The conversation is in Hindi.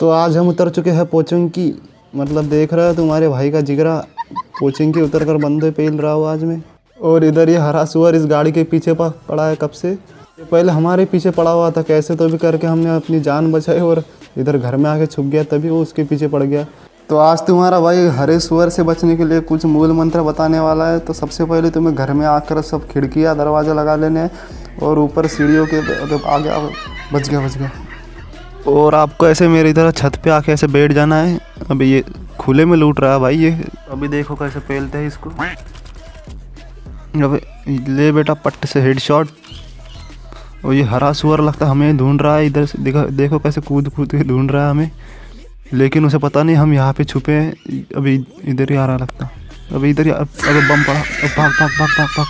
तो आज हम उतर चुके हैं पोचिंग की। मतलब देख रहे हो तुम्हारे भाई का जिगरा। पोचिंग की उतर कर बंदे पेल रहा हो आज में। और इधर ये हरा सुअर इस गाड़ी के पीछे पड़ा है कब से? पहले हमारे पीछे पड़ा हुआ था, कैसे तो भी करके हमने अपनी जान बचाई और इधर घर में आके छुप गया, तभी वो उसके पीछे पड़ गया। तो आज तुम्हारा भाई हरे सुअर से बचने के लिए कुछ मूल मंत्र बताने वाला है। तो सबसे पहले तुम्हें घर में आकर सब खिड़कियाँ, दरवाज़ा लगा लेने हैं और ऊपर सीढ़ियों के आगे बच गया बच गया। और आपको ऐसे मेरी तरह छत पे आके ऐसे बैठ जाना है। अभी ये खुले में लूट रहा है भाई ये। अभी देखो कैसे पेलते हैं इसको। अबे, ले बेटा पट्ट से हेड शॉट और ये हरा सुअर लगता हमें ढूंढ रहा है इधर से। देखो कैसे कूद कूद के ढूंढ रहा है हमें। लेकिन उसे पता नहीं, हम यहाँ पे छुपे हैं। अभी इधर ही आ रहा लगता। अभी इधर ही अबे बम पड़ा। भाग भाग भाग भाग भाग।